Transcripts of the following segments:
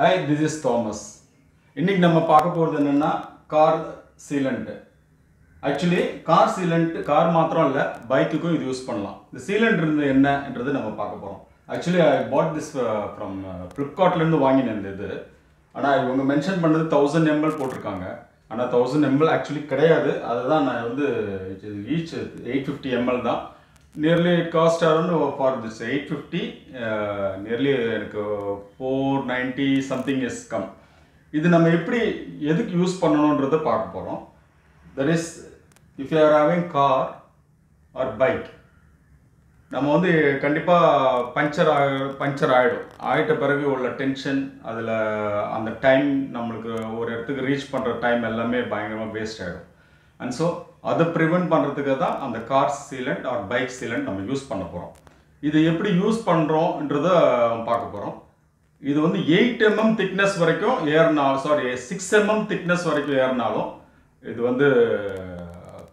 Hi this is Thomas இன்றைக்கி நம்ம பார்க்க போகிறது என்னென்னா car sealant actually car sealant car மாத்திரம் இல்லை பைக்குக்கும் இது யூஸ் பண்ணலாம். இந்த சீலண்ட் இருந்து என்னன்றது நம்ம பார்க்க போகிறோம் actually I bought this from ஃப்ளிப்கார்ட்லேருந்து வாங்கினேன் இந்த இது. ஆனால் இவங்க மென்ஷன் பண்ணது தௌசண்ட் எம்எல் போட்டிருக்காங்க. ஆனால் தௌசண்ட் எம்எல் ஆக்சுவலி கிடையாது. அதுதான் நான் வந்து ஈச் எயிட் ஃபிஃப்டி எம்எல் தான். Nearly it cost around for this eight fifty nearly எனக்கு four ninety something is come இது நம்ம எப்படி எதுக்கு யூஸ் பண்ணணுன்றதை பார்க்க போகிறோம் that is if you are having car or bike நம்ம வந்து கண்டிப்பாக பஞ்சர் ஆக பஞ்சர் ஆகிடும் ஆகிட்ட பிறகு உள்ள டென்ஷன் அதில் அந்த டைம் நம்மளுக்கு ஒரு இடத்துக்கு ரீச் பண்ணுற டைம் எல்லாமே பயங்கரமாக வேஸ்ட் ஆகிடும் அண்ட் ஸோ அதை ப்ரிவெண்ட் பண்ணுறதுக்கு தான் அந்த car sealant or bike sealant நம்ம யூஸ் பண்ண போகிறோம் இது எப்படி யூஸ் பண்ணுறோன்றத பார்க்க போகிறோம் இது வந்து எயிட் எம்எம் திக்னஸ் வரைக்கும் ஏறினாலும் சாரி சிக்ஸ் எம்எம் திக்னஸ் வரைக்கும் ஏறினாலும் இது வந்து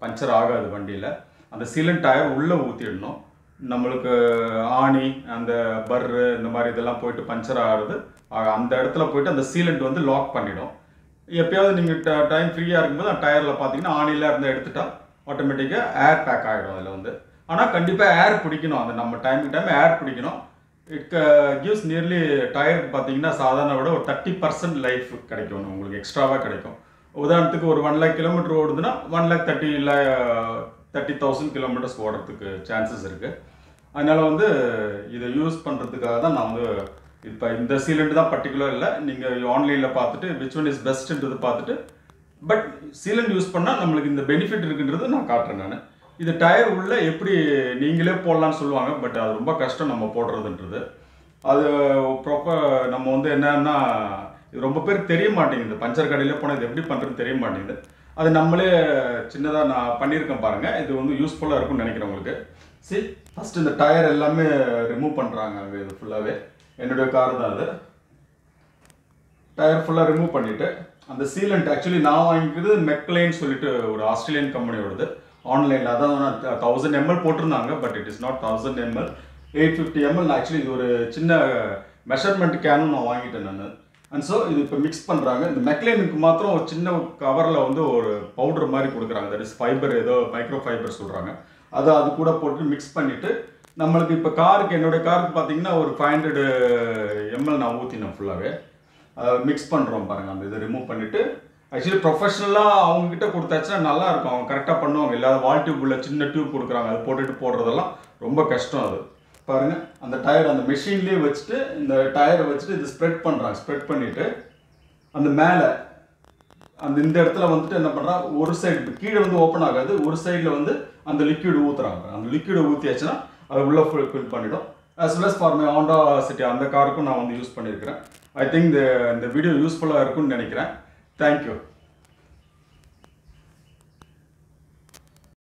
பஞ்சர் ஆகாது வண்டியில். அந்த சீலண்ட் டயர் உள்ளே ஊற்றிடணும் நம்மளுக்கு ஆணி அந்த பர்ரு இந்த மாதிரி இதெல்லாம் போயிட்டு பஞ்சர் ஆகிறது. அந்த இடத்துல போயிட்டு அந்த சீலண்ட் வந்து லாக் பண்ணிடும். எப்பயாவது நீங்கள் டைம் ஃப்ரீயாக இருக்கும்போது அந்த டயரில் பார்த்தீங்கன்னா ஆணியில் இருந்தால் எடுத்துட்டா ஆட்டோமேட்டிக்காக ஏர் பேக் ஆகிடும் அதில் வந்து. ஆனால் கண்டிப்பாக ஏர் பிடிக்கணும். அந்த நம்ம டைமுக்கு டைம் ஏர் பிடிக்கணும். இட் கிவ்ஸ் uh, நியர்லி டயருக்கு பார்த்தீங்கன்னா சாதாரண விட ஒரு தேர்ட்டி பர்சன்ட் லைஃப் கிடைக்கும். உங்களுக்கு எக்ஸ்ட்ராவாக கிடைக்கும். உதாரணத்துக்கு ஒரு ஒன் லேக் கிலோமீட்டர் ஓடுதுன்னா ஒன் லேக் தேர்ட்டி இல்லை தேர்ட்டி தௌசண்ட் கிலோமீட்டர்ஸ் ஓடுறதுக்கு சான்சஸ் இருக்குது அதனால் வந்து இதை யூஸ் பண்ணுறதுக்காக தான் நான் வந்து இப்போ இந்த சீலண்ட் தான் பர்டிகுலர் இல்லை. நீங்கள் ஆன்லைனில் பார்த்துட்டு விச் ஒன் இஸ் பெஸ்ட்டுன்றது பார்த்துட்டு பட் சீலண்ட் யூஸ் பண்ணால் நம்மளுக்கு இந்த பெனிஃபிட் இருக்குன்றது நான் காட்டுறேன் நான். இது டயர் உள்ள எப்படி நீங்களே போடலான்னு சொல்லுவாங்க பட் அது ரொம்ப கஷ்டம் நம்ம போடுறதுன்றது. அது ப்ராப்பர் நம்ம வந்து என்னன்னா இது ரொம்ப பேருக்கு தெரிய மாட்டேங்குது. பஞ்சர் கடையில் போனால் இது எப்படி பண்ணுறதுன்னு தெரிய மாட்டேங்குது. அது நம்மளே சின்னதாக நான் பண்ணியிருக்கேன் பாருங்கள் இது வந்து யூஸ்ஃபுல்லாக இருக்கும்னு நினைக்கிறேன் உங்களுக்கு. சரி ஃபஸ்ட்டு இந்த டயர் எல்லாமே ரிமூவ் பண்ணுறாங்க அங்கே இது ஃபுல்லாகவே என்னுடைய கார் தான் அது. டயர் ஃபுல்லாக ரிமூவ் பண்ணிவிட்டு அந்த சீலண்ட் ஆக்சுவலி நான் வாங்கிக்கிறது மெக்லைன்னு சொல்லிட்டு ஒரு ஆஸ்திரேலியன் கம்பெனியோடது ஆன்லைனில் அதான் தௌசண்ட் எம்எல் போட்டிருந்தாங்க but it is not thousand ML eight fifty ML actually இது ஒரு சின்ன மெஷர்மெண்ட் கேனும் நான் வாங்கிட்டேன் நான். அண்ட் ஸோ இது இப்போ மிக்ஸ் பண்ணுறாங்க இந்த மெக்லைனுக்கு மாத்திரம் ஒரு சின்ன கவரில் வந்து ஒரு பவுடர் மாதிரி கொடுக்குறாங்க. தட் இஸ் ஃபைபர் ஏதோ மைக்ரோ ஃபைபர் சொல்கிறாங்க அதை அது கூட போட்டு மிக்ஸ் பண்ணிவிட்டு நம்மளுக்கு இப்போ காருக்கு என்னுடைய காருக்கு பார்த்தீங்கன்னா ஒரு ஃபைவ் ஹண்ட்ரட் எம்எல் நான் ஊற்றினேன் ஃபுல்லாகவே அதை மிக்ஸ் பண்ணுறோம் பாருங்கள் அந்த இதை ரிமூவ் பண்ணிவிட்டு ஆக்சுவலி ப்ரொஃபஷனலாக அவங்கக்கிட்ட கொடுத்தாச்சுன்னா நல்லா இருக்கும் அவங்க கரெக்டாக பண்ணுவாங்க. இல்லாத வால் டியூப் உள்ள சின்ன டியூப் கொடுக்குறாங்க. அது போட்டுட்டு போடுறதெல்லாம் ரொம்ப கஷ்டம் அது. பாருங்கள் அந்த டயர் அந்த மெஷின்லேயே வச்சுட்டு இந்த டயரை வச்சுட்டு இது ஸ்ப்ரெட் பண்ணுறாங்க ஸ்ப்ரெட் பண்ணிவிட்டு அந்த மேலே அந்த இந்த இடத்துல வந்துட்டு என்ன பண்ணுறா ஒரு சைடு கீழே வந்து ஓப்பன் ஆகாது. ஒரு சைடில் வந்து அந்த லிக்விட் ஊற்றுறாங்க அந்த லிக்விடை ஊற்றியாச்சுன்னா அது உள்ளே ஃபுல் ஃபில் பண்ணிவிடும் as well as for my Honda city அந்த காருக்கும் நான் வந்து யூஸ் பண்ணியிருக்கிறேன் ஐ திங்க் இந்த இந்த வீடியோ யூஸ்ஃபுல்லாக இருக்கும்னு நினைக்கிறேன். தேங்க்யூ